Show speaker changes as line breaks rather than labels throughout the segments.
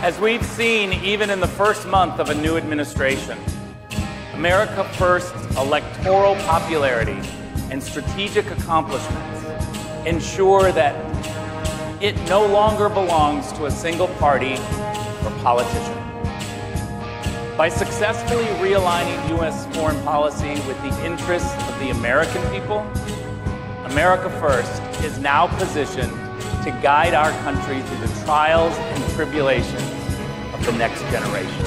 As we've seen even in the first month of a new administration, America First's electoral popularity and strategic accomplishments ensure that it no longer belongs to a single party or politician. By successfully realigning U.S. foreign policy with the interests of the American people, America First is now positioned to guide our country through the trials and tribulations of the next generation.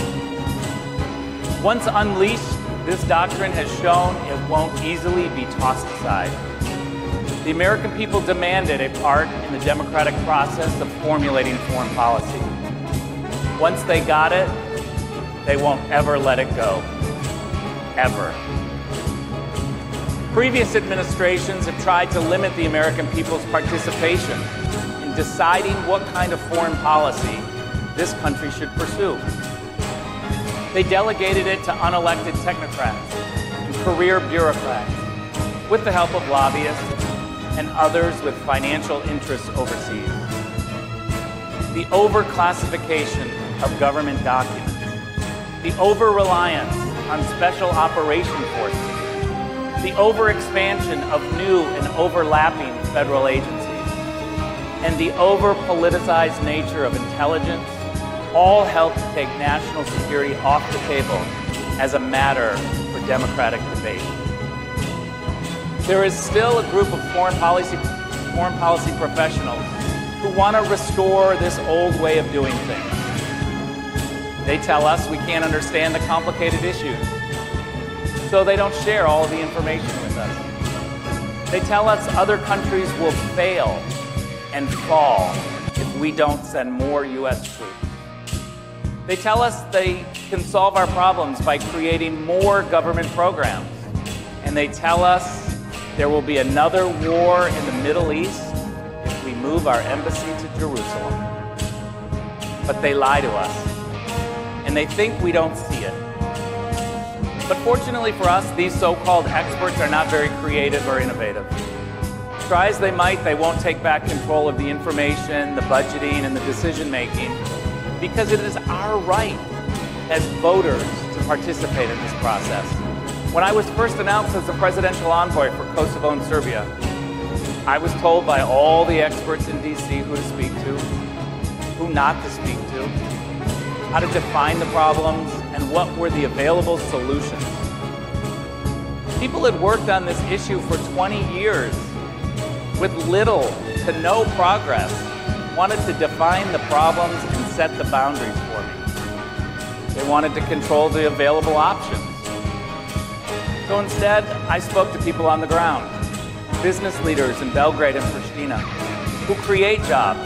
Once unleashed, this doctrine has shown it won't easily be tossed aside. The American people demanded a part in the democratic process of formulating foreign policy. Once they got it, they won't ever let it go. Ever. Previous administrations have tried to limit the American people's participation in deciding what kind of foreign policy this country should pursue. They delegated it to unelected technocrats and career bureaucrats with the help of lobbyists and others with financial interests overseas. The overclassification of government documents the over-reliance on special operation forces, the overexpansion of new and overlapping federal agencies, and the over-politicized nature of intelligence all help to take national security off the table as a matter for democratic debate. There is still a group of foreign policy, foreign policy professionals who want to restore this old way of doing things they tell us we can't understand the complicated issues, so they don't share all of the information with us. They tell us other countries will fail and fall if we don't send more U.S. troops. They tell us they can solve our problems by creating more government programs. And they tell us there will be another war in the Middle East if we move our embassy to Jerusalem. But they lie to us and they think we don't see it. But fortunately for us, these so-called experts are not very creative or innovative. Try as they might, they won't take back control of the information, the budgeting, and the decision-making because it is our right as voters to participate in this process. When I was first announced as the presidential envoy for Kosovo and Serbia, I was told by all the experts in DC who to speak to, who not to speak to, how to define the problems, and what were the available solutions. People had worked on this issue for 20 years with little to no progress, wanted to define the problems and set the boundaries for me. They wanted to control the available options. So instead, I spoke to people on the ground, business leaders in Belgrade and Pristina, who create jobs,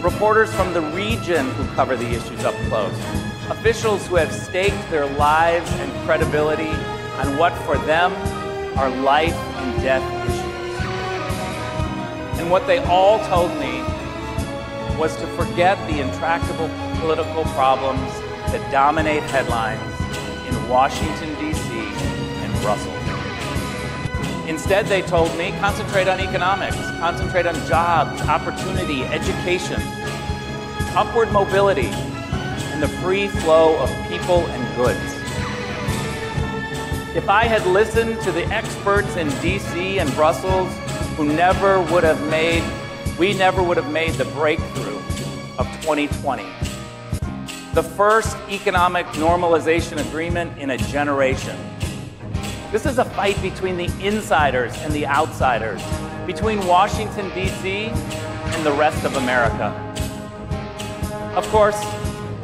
reporters from the region who cover the issues up close, officials who have staked their lives and credibility on what for them are life and death issues. And what they all told me was to forget the intractable political problems that dominate headlines in Washington, D.C. and Brussels. Instead, they told me, concentrate on economics, concentrate on jobs, opportunity, education, upward mobility, and the free flow of people and goods. If I had listened to the experts in DC and Brussels who never would have made, we never would have made the breakthrough of 2020. The first economic normalization agreement in a generation. This is a fight between the insiders and the outsiders, between Washington, D.C. and the rest of America. Of course,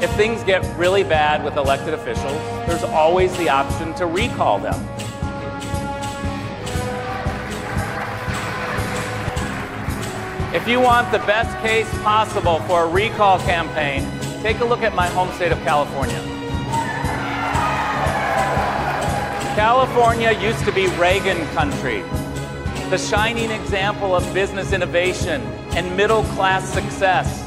if things get really bad with elected officials, there's always the option to recall them. If you want the best case possible for a recall campaign, take a look at my home state of California. California used to be Reagan country, the shining example of business innovation and middle class success.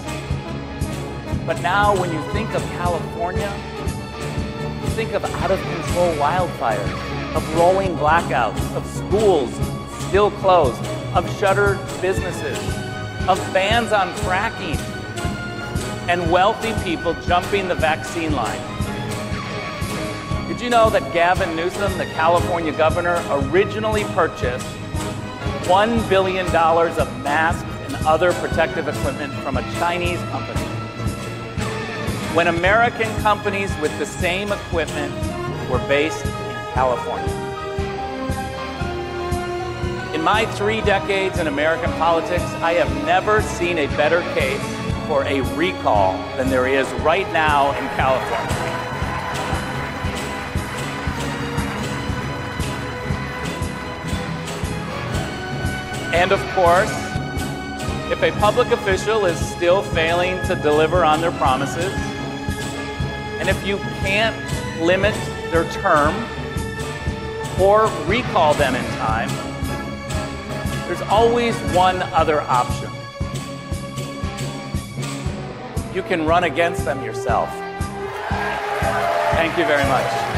But now, when you think of California, you think of out of control wildfires, of rolling blackouts, of schools still closed, of shuttered businesses, of bans on fracking. and wealthy people jumping the vaccine line. Did you know that Gavin Newsom, the California governor, originally purchased $1 billion of masks and other protective equipment from a Chinese company? When American companies with the same equipment were based in California. My three decades in American politics, I have never seen a better case for a recall than there is right now in California. And of course, if a public official is still failing to deliver on their promises, and if you can't limit their term or recall them in time, there's always one other option. You can run against them yourself. Thank you very much.